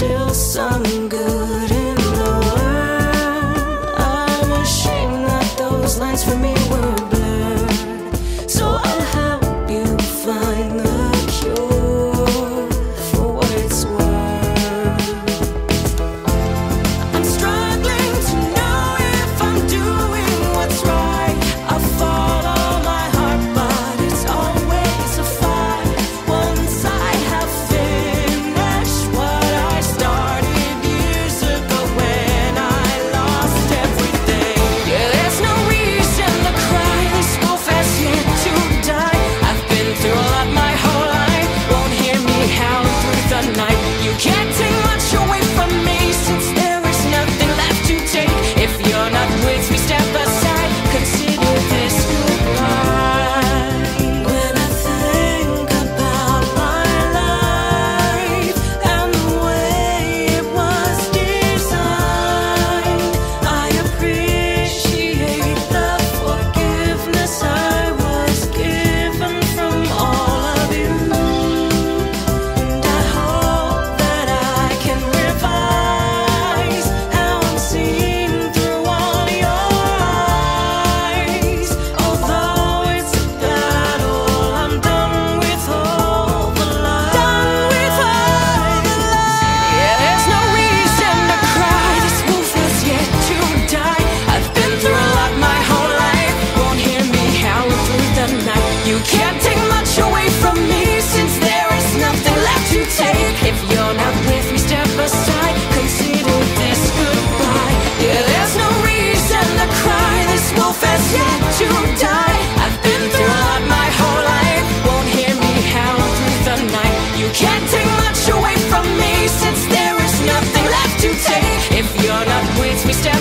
still some good in the world. I'm ashamed that those lines for me. Me, step